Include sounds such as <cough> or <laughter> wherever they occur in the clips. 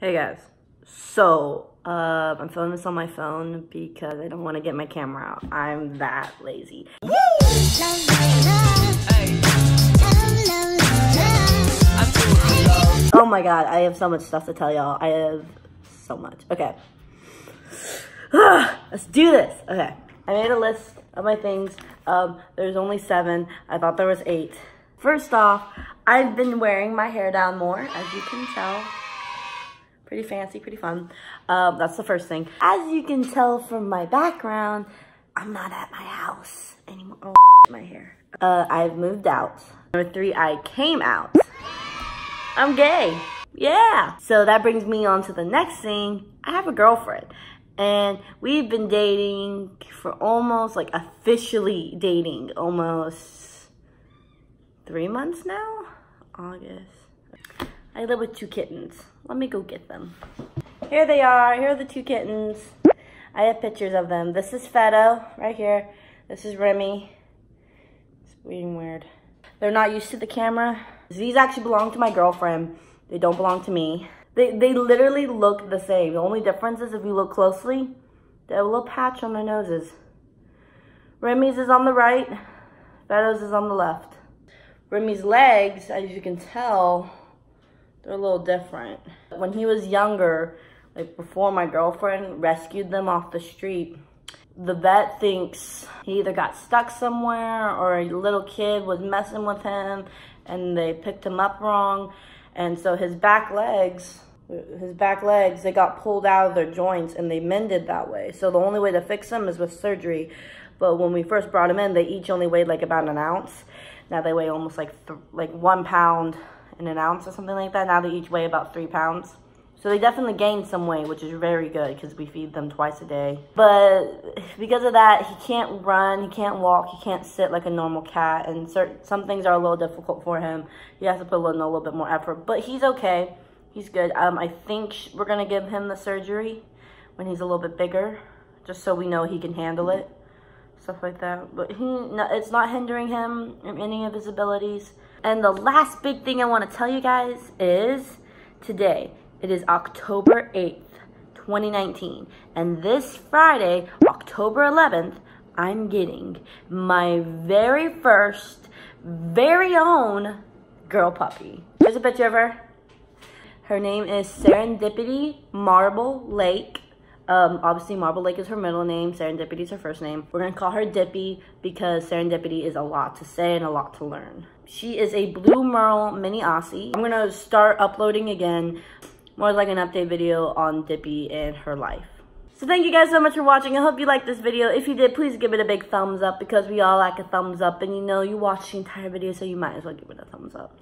Hey guys, so uh, I'm filming this on my phone because I don't want to get my camera out. I'm that lazy. Oh my god, I have so much stuff to tell y'all. I have so much. Okay. <sighs> Let's do this. Okay. I made a list of my things. Um, there's only seven. I thought there was eight. First off, I've been wearing my hair down more, as you can tell. Pretty fancy, pretty fun. Um, that's the first thing. As you can tell from my background, I'm not at my house anymore. Oh, <laughs> my hair. Uh, I've moved out. Number three, I came out. I'm gay. Yeah. So that brings me on to the next thing. I have a girlfriend. And we've been dating for almost, like officially dating, almost three months now? August. I live with two kittens. Let me go get them. Here they are. Here are the two kittens. I have pictures of them. This is Fedo right here. This is Remy. It's being weird. They're not used to the camera. These actually belong to my girlfriend. They don't belong to me. They, they literally look the same. The only difference is if you look closely, they have a little patch on their noses. Remy's is on the right. Fedo's is on the left. Remy's legs, as you can tell, they're a little different. When he was younger, like before my girlfriend rescued them off the street, the vet thinks he either got stuck somewhere or a little kid was messing with him and they picked him up wrong. And so his back legs, his back legs, they got pulled out of their joints and they mended that way. So the only way to fix them is with surgery. But when we first brought them in, they each only weighed like about an ounce. Now they weigh almost like like one pound an ounce or something like that. Now they each weigh about three pounds. So they definitely gained some weight, which is very good because we feed them twice a day. But because of that, he can't run, he can't walk, he can't sit like a normal cat. And certain, some things are a little difficult for him. He has to put in a little bit more effort. But he's okay. He's good. Um, I think we're going to give him the surgery when he's a little bit bigger, just so we know he can handle it. Stuff like that. But he, no, it's not hindering him in any of his abilities. And the last big thing I want to tell you guys is today it is October 8th, 2019. And this Friday, October 11th, I'm getting my very first, very own girl puppy. Here's a picture of her. Her name is Serendipity Marble Lake. Um, obviously, Marble Lake is her middle name. Serendipity is her first name. We're going to call her Dippy because Serendipity is a lot to say and a lot to learn. She is a Blue Merle Mini Aussie. I'm going to start uploading again more like an update video on Dippy and her life. So thank you guys so much for watching. I hope you liked this video. If you did, please give it a big thumbs up because we all like a thumbs up. And you know, you watched the entire video, so you might as well give it a thumbs up.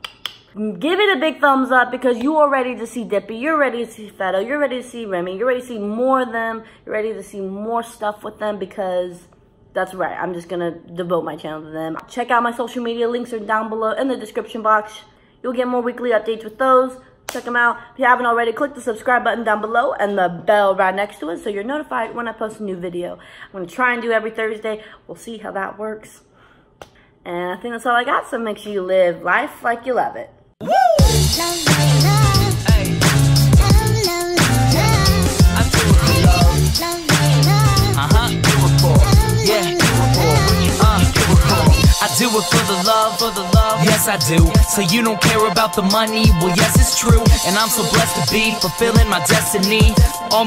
Give it a big thumbs up because you are ready to see Dippy. You're ready to see Fedo. You're ready to see Remy. You're ready to see more of them. You're ready to see more stuff with them because that's right. I'm just going to devote my channel to them. Check out my social media. Links are down below in the description box. You'll get more weekly updates with those. Check them out. If you haven't already, click the subscribe button down below and the bell right next to it so you're notified when I post a new video. I'm going to try and do every Thursday. We'll see how that works. And I think that's all I got, so make sure you live life like you love it. Uh-huh. Woo! do it for the love, for the love. Yes, I do. So you don't care about the money? Well, yes, it's true. And I'm so blessed to be fulfilling my destiny. All